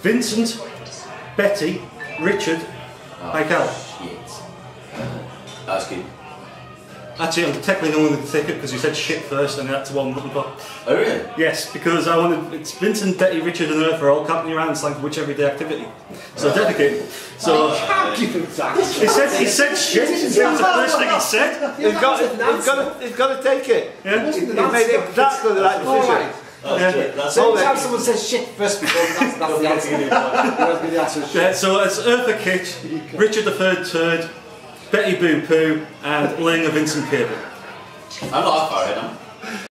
Vincent, Betty, Richard, oh, Michael. Shit. Uh, that's good. Actually, I'm technically the one with the ticket because you said shit first and that's one button for. Oh really? Yes, because I wanted it's Vincent, Betty, Richard, and Earth are all camping around. It's like which everyday activity. So dedicate. So Can't give him that. he said he said shit. That was the first thing he said. You've got, you've got, to, you've got to take it. Yeah. You've made it exactly the right decision. Alright. That's Yeah. good. That's So it. anytime someone says shit first before that's, that's the answer. You always give the answer. Yeah, so it's Eartha Kitt, Richard the Third Turd, Betty Boo Poo, and Ling of Vincent Cable. I'm not that far ahead, am I?